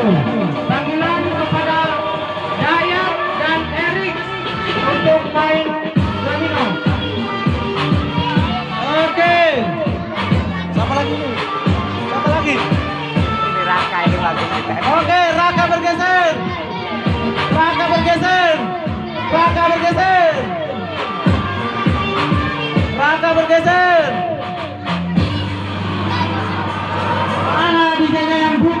Panggilan kepada Dayat dan Erik untuk main domino. Oke. Siapa lagi nih? Siapa lagi? Ini Raka ini kita. Oke, Raka bergeser. Raka bergeser. Raka bergeser. Raka bergeser. Mana DJ-nya yang grup